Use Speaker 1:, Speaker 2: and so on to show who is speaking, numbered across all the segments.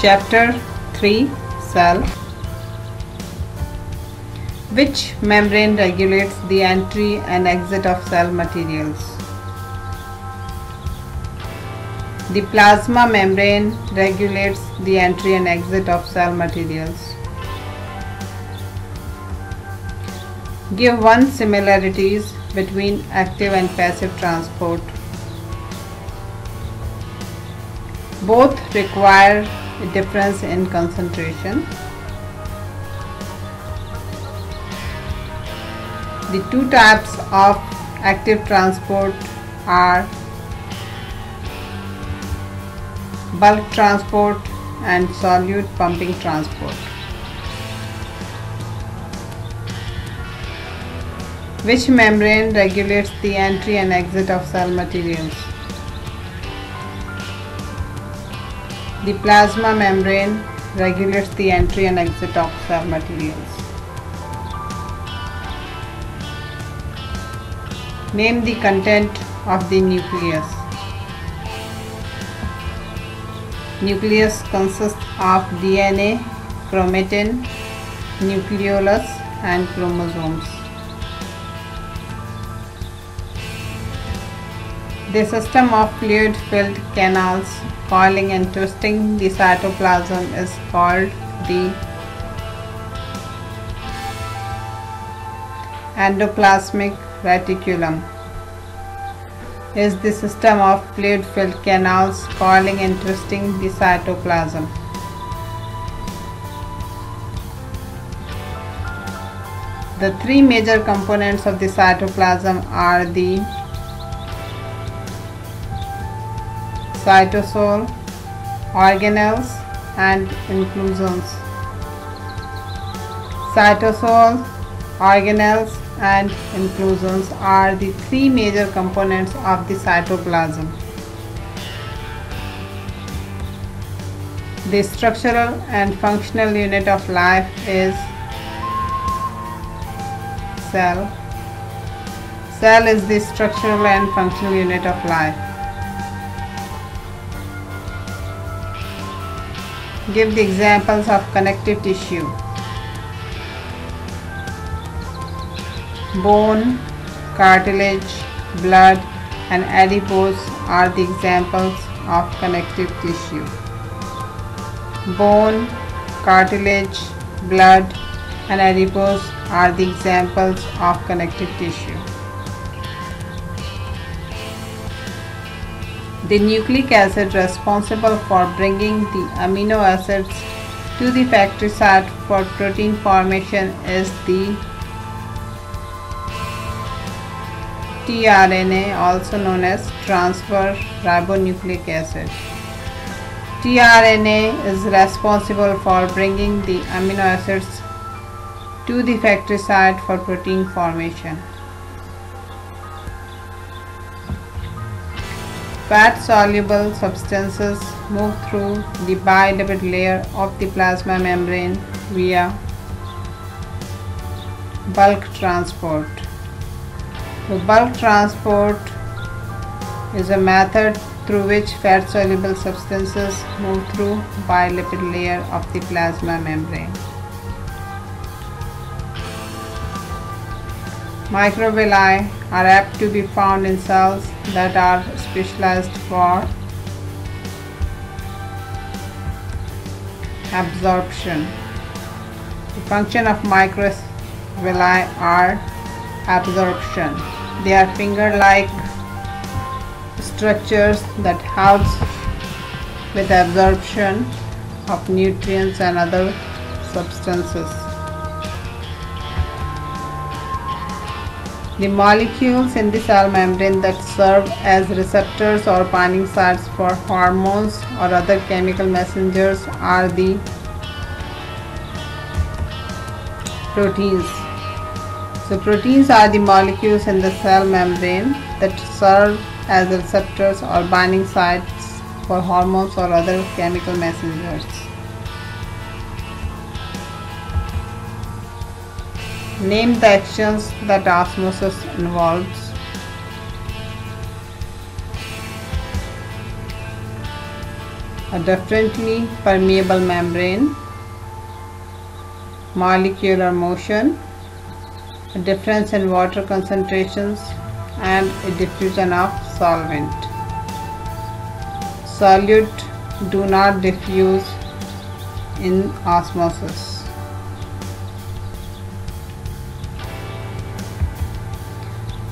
Speaker 1: Chapter 3 Cell Which membrane regulates the entry and exit of cell materials? The plasma membrane regulates the entry and exit of cell materials. Give one similarities between active and passive transport. Both require difference in concentration. The two types of active transport are bulk transport and solute pumping transport. Which membrane regulates the entry and exit of cell materials? The plasma membrane regulates the entry and exit of cell materials. Name the content of the nucleus. Nucleus consists of DNA, chromatin, nucleolus and chromosomes. The system of fluid-filled canals coiling and twisting the cytoplasm is called the endoplasmic reticulum is the system of fluid-filled canals coiling and twisting the cytoplasm. The three major components of the cytoplasm are the cytosol, organelles and inclusions. Cytosol, organelles and inclusions are the three major components of the cytoplasm. The structural and functional unit of life is cell. Cell is the structural and functional unit of life. Give the examples of connective tissue. Bone, cartilage, blood and adipose are the examples of connective tissue. Bone, cartilage, blood and adipose are the examples of connective tissue. The nucleic acid responsible for bringing the amino acids to the factory site for protein formation is the tRNA also known as transfer ribonucleic acid. tRNA is responsible for bringing the amino acids to the factory site for protein formation. Fat soluble substances move through the bilipid layer of the plasma membrane via bulk transport. The bulk transport is a method through which fat soluble substances move through bilipid layer of the plasma membrane. Microvilli are apt to be found in cells that are specialized for absorption. The function of microvilli are absorption. They are finger-like structures that helps with absorption of nutrients and other substances. The molecules in the cell membrane that serve as receptors or binding sites for hormones or other chemical messengers are the proteins. So proteins are the molecules in the cell membrane that serve as receptors or binding sites for hormones or other chemical messengers. Name the actions that osmosis involves. a differentially permeable membrane, molecular motion, a difference in water concentrations and a diffusion of solvent. Solute do not diffuse in osmosis.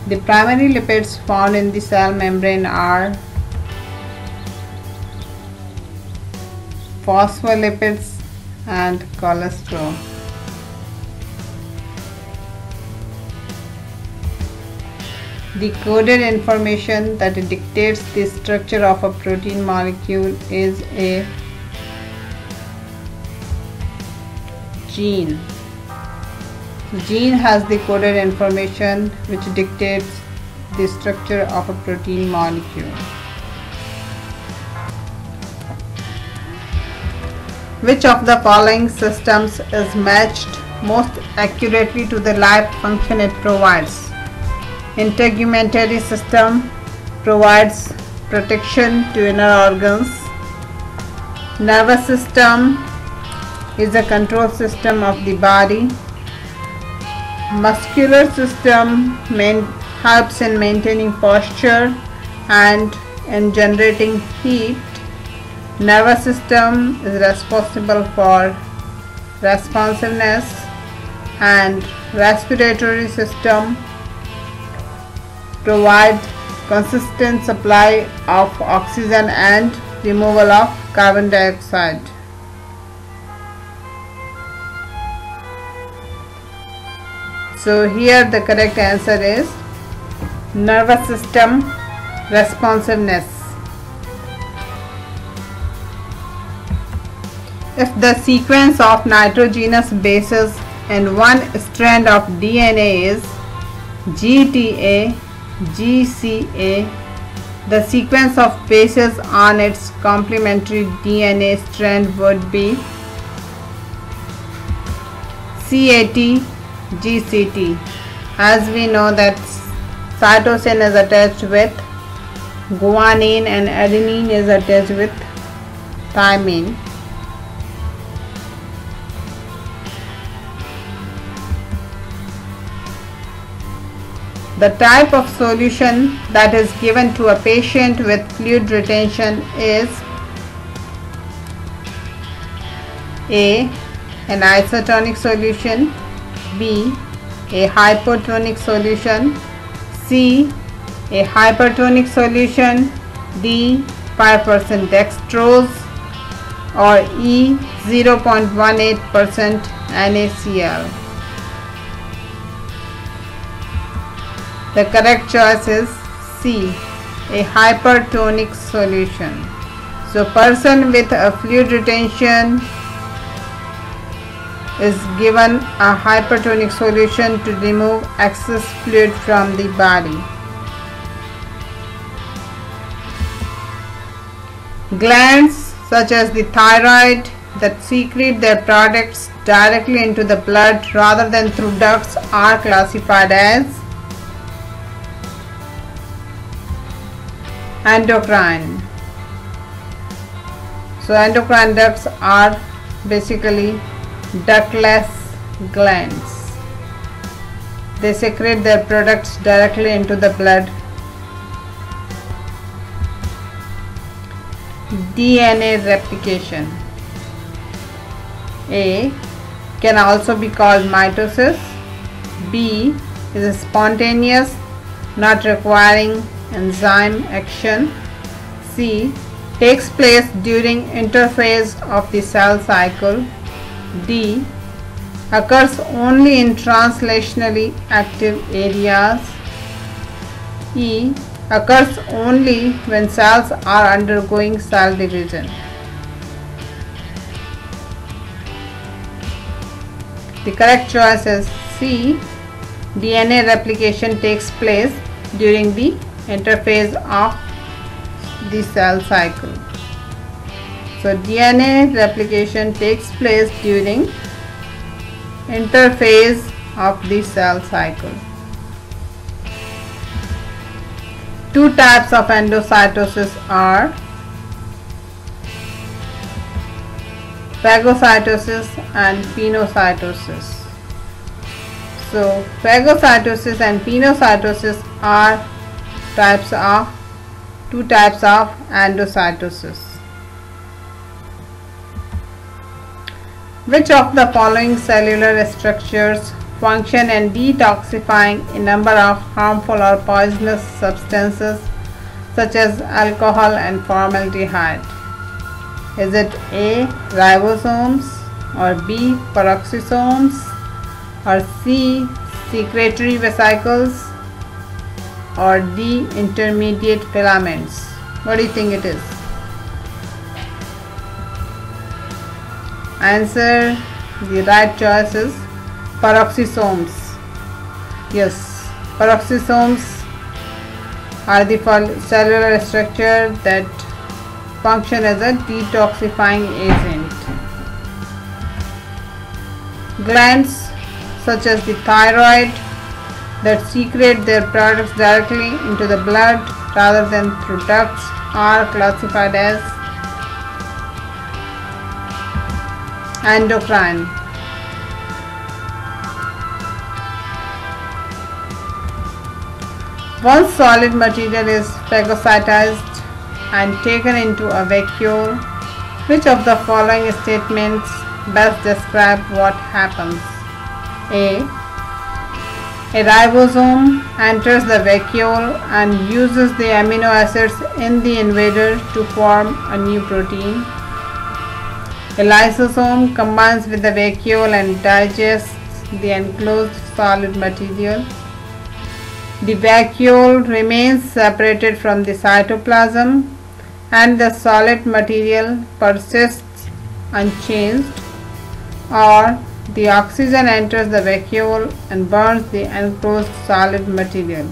Speaker 1: The primary lipids found in the cell membrane are phospholipids and cholesterol. The coded information that dictates the structure of a protein molecule is a gene. Gene has the coded information which dictates the structure of a protein molecule. Which of the following systems is matched most accurately to the life function it provides? integumentary system provides protection to inner organs. Nervous system is a control system of the body. Muscular system helps in maintaining posture and in generating heat. Nervous system is responsible for responsiveness and respiratory system provide consistent supply of oxygen and removal of carbon dioxide. So here the correct answer is nervous system responsiveness. If the sequence of nitrogenous bases in one strand of DNA is GTA GCA, the sequence of bases on its complementary DNA strand would be CAT GCT. As we know that cytosine is attached with guanine and adenine is attached with thymine. The type of solution that is given to a patient with fluid retention is A. An isotonic solution B. A hypotonic solution C. A hypertonic solution D. 5% dextrose or E. 0.18% NaCl. The correct choice is C, a hypertonic solution. So person with a fluid retention is given a hypertonic solution to remove excess fluid from the body. Glands such as the thyroid that secrete their products directly into the blood rather than through ducts are classified as endocrine so endocrine ducts are basically ductless glands they secrete their products directly into the blood DNA replication A can also be called mitosis B is spontaneous not requiring enzyme action. C. Takes place during interphase of the cell cycle. D. Occurs only in translationally active areas. E. Occurs only when cells are undergoing cell division. The correct choice is C. DNA replication takes place during the interphase of the cell cycle. So DNA replication takes place during interphase of the cell cycle. Two types of endocytosis are phagocytosis and pinocytosis. So phagocytosis and pinocytosis are types of two types of endocytosis. Which of the following cellular structures function in detoxifying a number of harmful or poisonous substances such as alcohol and formaldehyde? Is it A. Ribosomes or B. peroxisomes or C. Secretory vesicles or D. Intermediate filaments? What do you think it is? Answer the right choice is peroxisomes. Yes, peroxisomes are the cellular structure that function as a detoxifying agent. Glands such as the thyroid that secrete their products directly into the blood rather than through ducts are classified as endocrine. Once solid material is phagocytized and taken into a vacuole, which of the following statements best describe what happens? A. A ribosome enters the vacuole and uses the amino acids in the invader to form a new protein. A lysosome combines with the vacuole and digests the enclosed solid material. The vacuole remains separated from the cytoplasm and the solid material persists unchanged or the oxygen enters the vacuole and burns the enclosed solid material.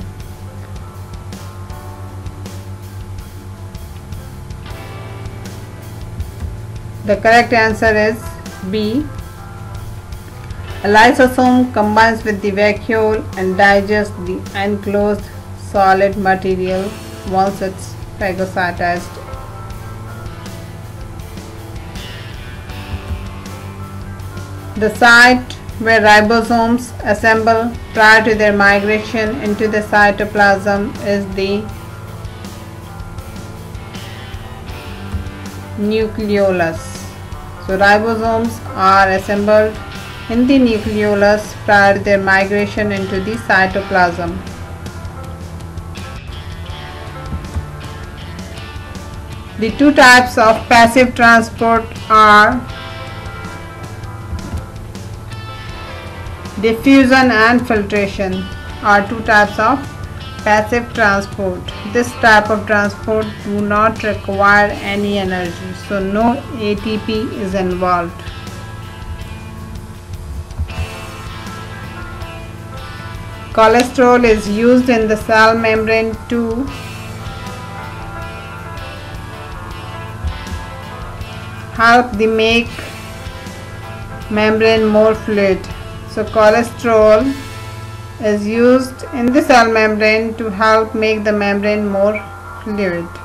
Speaker 1: The correct answer is B. A lysosome combines with the vacuole and digests the enclosed solid material once it's phagocytized. The site where ribosomes assemble prior to their migration into the cytoplasm is the nucleolus. So ribosomes are assembled in the nucleolus prior to their migration into the cytoplasm. The two types of passive transport are diffusion and filtration are two types of passive transport. This type of transport do not require any energy, so no ATP is involved. Cholesterol is used in the cell membrane to help the make membrane more fluid. So cholesterol is used in the cell membrane to help make the membrane more fluid.